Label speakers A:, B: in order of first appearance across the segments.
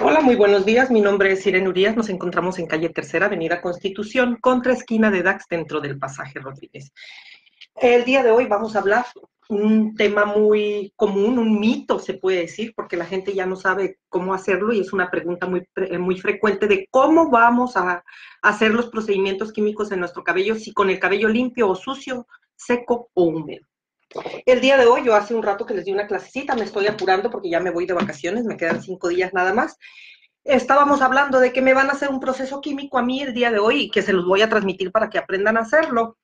A: Hola, muy buenos días. Mi nombre es Irene Urias. Nos encontramos en calle Tercera, Avenida Constitución, contra esquina de Dax, dentro del pasaje Rodríguez. El día de hoy vamos a hablar un tema muy común, un mito se puede decir, porque la gente ya no sabe cómo hacerlo y es una pregunta muy, muy frecuente de cómo vamos a hacer los procedimientos químicos en nuestro cabello, si con el cabello limpio o sucio, seco o húmedo. El día de hoy, yo hace un rato que les di una clasecita, me estoy apurando porque ya me voy de vacaciones, me quedan cinco días nada más. Estábamos hablando de que me van a hacer un proceso químico a mí el día de hoy y que se los voy a transmitir para que aprendan a hacerlo.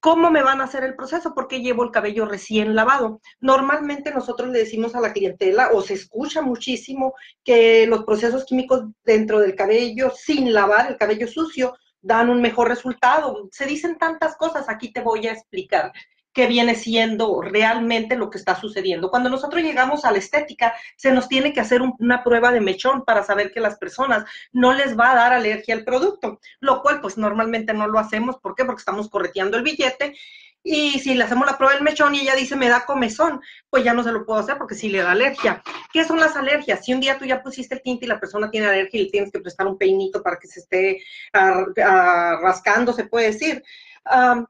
A: ¿Cómo me van a hacer el proceso? Porque llevo el cabello recién lavado. Normalmente nosotros le decimos a la clientela, o se escucha muchísimo, que los procesos químicos dentro del cabello sin lavar, el cabello sucio, dan un mejor resultado. Se dicen tantas cosas, aquí te voy a explicar qué viene siendo realmente lo que está sucediendo. Cuando nosotros llegamos a la estética, se nos tiene que hacer una prueba de mechón para saber que las personas no les va a dar alergia al producto, lo cual pues normalmente no lo hacemos. ¿Por qué? Porque estamos correteando el billete y si le hacemos la prueba del mechón y ella dice me da comezón, pues ya no se lo puedo hacer porque sí le da alergia. ¿Qué son las alergias? Si un día tú ya pusiste el tinte y la persona tiene alergia y le tienes que prestar un peinito para que se esté rascando, se puede decir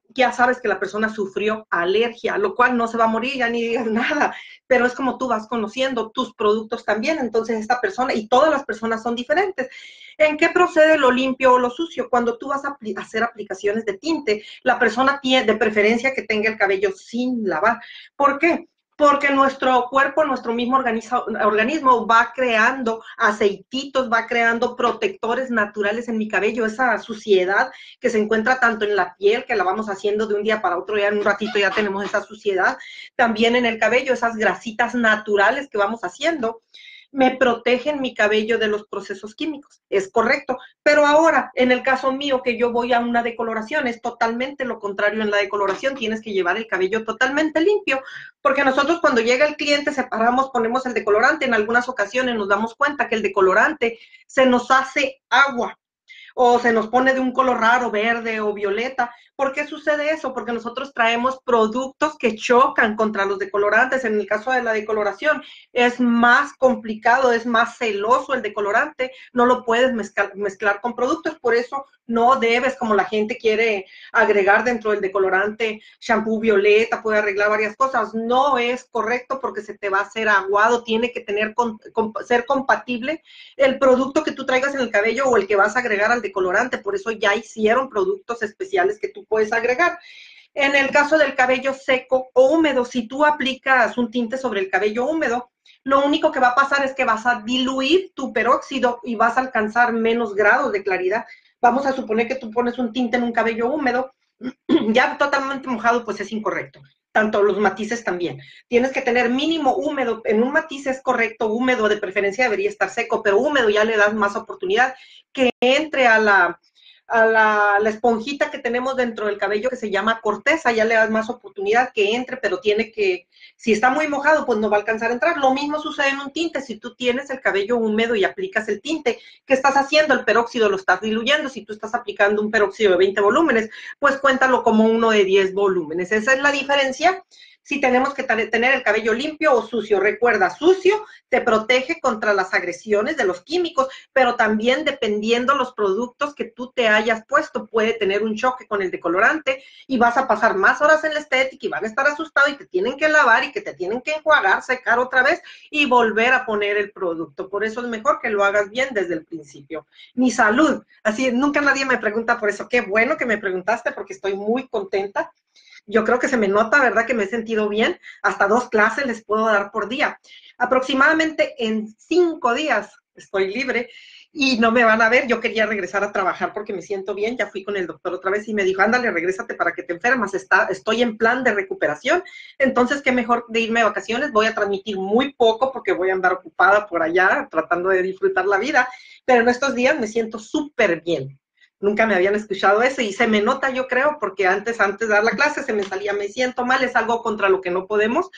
A: ya sabes que la persona sufrió alergia, lo cual no se va a morir, ya ni digas nada, pero es como tú vas conociendo tus productos también, entonces esta persona y todas las personas son diferentes. ¿En qué procede lo limpio o lo sucio? Cuando tú vas a hacer aplicaciones de tinte, la persona tiene de preferencia que tenga el cabello sin lavar. ¿Por qué? Porque nuestro cuerpo, nuestro mismo organismo va creando aceititos, va creando protectores naturales en mi cabello, esa suciedad que se encuentra tanto en la piel, que la vamos haciendo de un día para otro, ya en un ratito ya tenemos esa suciedad, también en el cabello, esas grasitas naturales que vamos haciendo me protegen mi cabello de los procesos químicos. Es correcto. Pero ahora, en el caso mío, que yo voy a una decoloración, es totalmente lo contrario en la decoloración. Tienes que llevar el cabello totalmente limpio, porque nosotros cuando llega el cliente separamos, ponemos el decolorante. En algunas ocasiones nos damos cuenta que el decolorante se nos hace agua o se nos pone de un color raro, verde o violeta. ¿Por qué sucede eso? Porque nosotros traemos productos que chocan contra los decolorantes. En el caso de la decoloración es más complicado, es más celoso el decolorante, no lo puedes mezclar, mezclar con productos, por eso no debes, como la gente quiere agregar dentro del decolorante shampoo violeta, puede arreglar varias cosas. No es correcto porque se te va a hacer aguado, tiene que tener ser compatible el producto que tú traigas en el cabello o el que vas a agregar al decolorante. Por eso ya hicieron productos especiales que tú puedes agregar. En el caso del cabello seco o húmedo, si tú aplicas un tinte sobre el cabello húmedo, lo único que va a pasar es que vas a diluir tu peróxido y vas a alcanzar menos grados de claridad vamos a suponer que tú pones un tinte en un cabello húmedo, ya totalmente mojado, pues es incorrecto. Tanto los matices también. Tienes que tener mínimo húmedo. En un matiz es correcto, húmedo, de preferencia debería estar seco, pero húmedo ya le das más oportunidad que entre a la, a la, esponjita que tenemos dentro del cabello que se llama corteza, ya le das más oportunidad que entre, pero tiene que, si está muy mojado, pues no va a alcanzar a entrar. Lo mismo sucede en un tinte, si tú tienes el cabello húmedo y aplicas el tinte, ¿qué estás haciendo? El peróxido lo estás diluyendo, si tú estás aplicando un peróxido de 20 volúmenes, pues cuéntalo como uno de 10 volúmenes. Esa es la diferencia si tenemos que tener el cabello limpio o sucio. Recuerda, sucio te protege contra las agresiones de los químicos, pero también dependiendo los productos que tú te hayas puesto, puede tener un choque con el decolorante y vas a pasar más horas en la estética y van a estar asustados y te tienen que lavar y que te tienen que enjuagar, secar otra vez y volver a poner el producto. Por eso es mejor que lo hagas bien desde el principio. Mi salud, así nunca nadie me pregunta por eso. Qué bueno que me preguntaste porque estoy muy contenta yo creo que se me nota, ¿verdad? Que me he sentido bien. Hasta dos clases les puedo dar por día. Aproximadamente en cinco días estoy libre y no me van a ver. Yo quería regresar a trabajar porque me siento bien. Ya fui con el doctor otra vez y me dijo, ándale, regrésate para que te enfermas. Está, estoy en plan de recuperación. Entonces, qué mejor de irme de vacaciones. Voy a transmitir muy poco porque voy a andar ocupada por allá tratando de disfrutar la vida. Pero en estos días me siento súper bien nunca me habían escuchado eso y se me nota, yo creo, porque antes, antes de dar la clase se me salía, me siento mal, es algo contra lo que no podemos.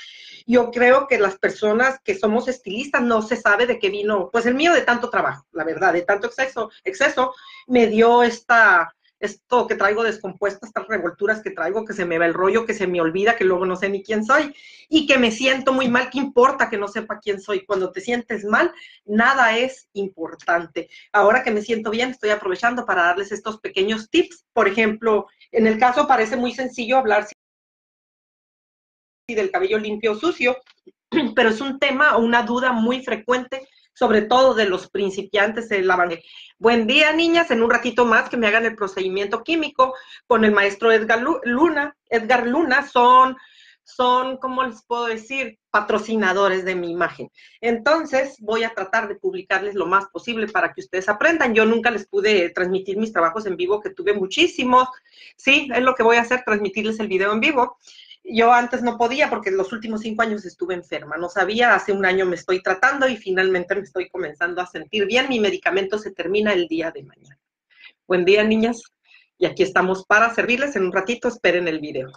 A: Yo creo que las personas que somos estilistas no se sabe de qué vino, pues el mío de tanto trabajo, la verdad, de tanto exceso, exceso, me dio esta, esto que traigo descompuesto, estas revolturas que traigo, que se me va el rollo, que se me olvida, que luego no sé ni quién soy y que me siento muy mal, ¿qué importa que no sepa quién soy? Cuando te sientes mal, nada es importante. Ahora que me siento bien, estoy aprovechando para darles estos pequeños tips. Por ejemplo, en el caso parece muy sencillo hablar del cabello limpio o sucio, pero es un tema o una duda muy frecuente sobre todo de los principiantes en la Buen día, niñas. En un ratito más que me hagan el procedimiento químico con el maestro Edgar Luna. Edgar Luna son, son, ¿cómo les puedo decir? Patrocinadores de mi imagen. Entonces, voy a tratar de publicarles lo más posible para que ustedes aprendan. Yo nunca les pude transmitir mis trabajos en vivo, que tuve muchísimos. Sí, es lo que voy a hacer, transmitirles el video en vivo yo antes no podía porque los últimos cinco años estuve enferma, no sabía, hace un año me estoy tratando y finalmente me estoy comenzando a sentir bien, mi medicamento se termina el día de mañana. Buen día, niñas, y aquí estamos para servirles en un ratito, esperen el video.